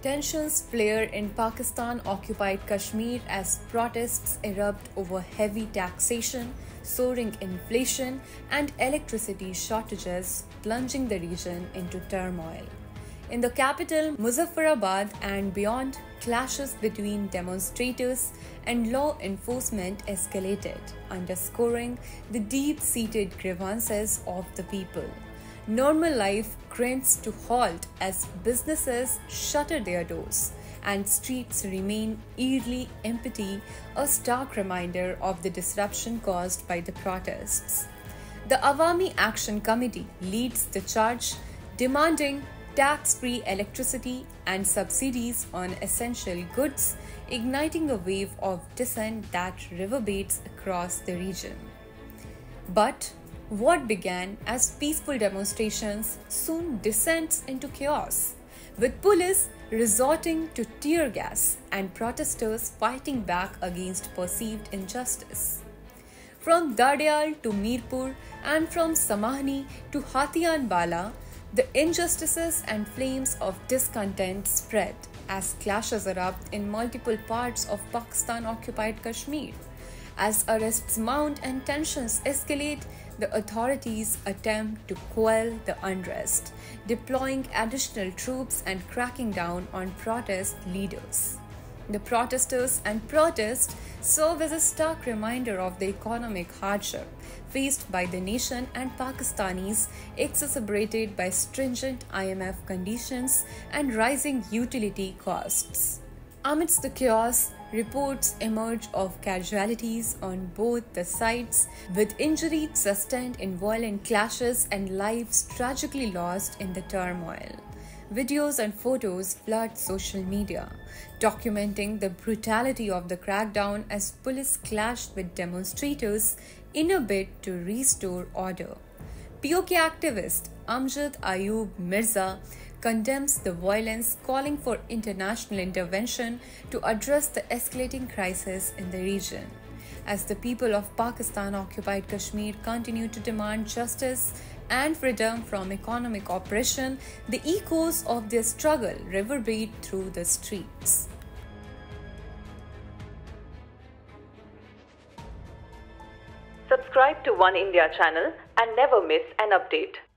Tensions flare in Pakistan occupied Kashmir as protests erupt over heavy taxation, soaring inflation, and electricity shortages, plunging the region into turmoil. In the capital, Muzaffarabad, and beyond, clashes between demonstrators and law enforcement escalated, underscoring the deep seated grievances of the people. Normal life grinds to halt as businesses shutter their doors and streets remain eerily empty, a stark reminder of the disruption caused by the protests. The Awami Action Committee leads the charge, demanding tax free electricity and subsidies on essential goods, igniting a wave of dissent that reverberates across the region. But what began as peaceful demonstrations soon descends into chaos, with police resorting to tear gas and protesters fighting back against perceived injustice. From Dadial to Mirpur and from Samahni to Hatiyan Bala, the injustices and flames of discontent spread as clashes erupt in multiple parts of Pakistan occupied Kashmir. As arrests mount and tensions escalate, the authorities attempt to quell the unrest, deploying additional troops and cracking down on protest leaders. The protesters and protest serve as a stark reminder of the economic hardship faced by the nation and Pakistanis, exacerbated by stringent IMF conditions and rising utility costs. Amidst the chaos, reports emerge of casualties on both the sides, with injuries sustained in violent clashes and lives tragically lost in the turmoil. Videos and photos flood social media, documenting the brutality of the crackdown as police clashed with demonstrators in a bid to restore order. POK activist Amjad Ayub Mirza condemns the violence, calling for international intervention to address the escalating crisis in the region. As the people of Pakistan occupied Kashmir continue to demand justice and freedom from economic oppression, the echoes of their struggle reverberate through the streets. Subscribe to Oneindia channel and never miss an update.